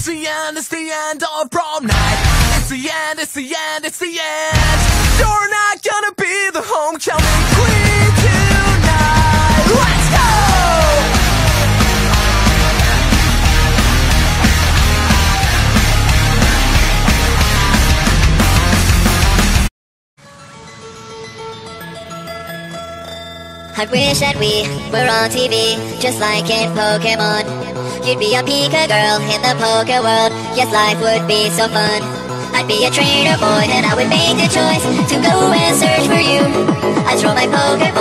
It's the end, it's the end of prom night. It's the end, it's the end, it's the end. You're not I wish that we were on TV, just like in Pokemon. You'd be a Pika girl in the Poke world. Yes, life would be so fun. I'd be a trainer boy, and I would make the choice to go and search for you. I'd throw my Pokeball,